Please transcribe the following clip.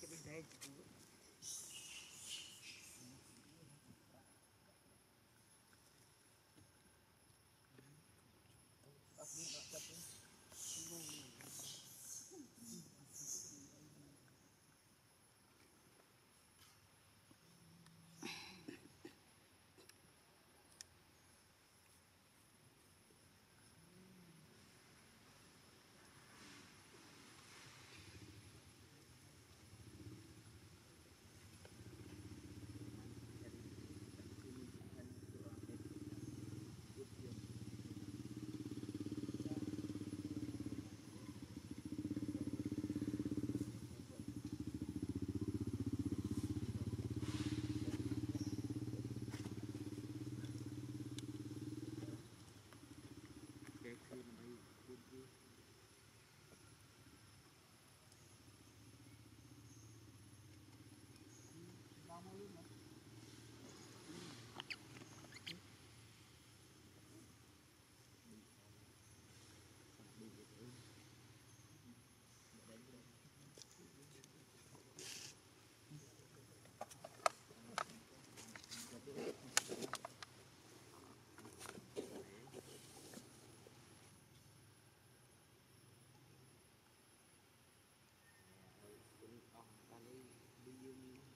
cái bên đây ta đi đi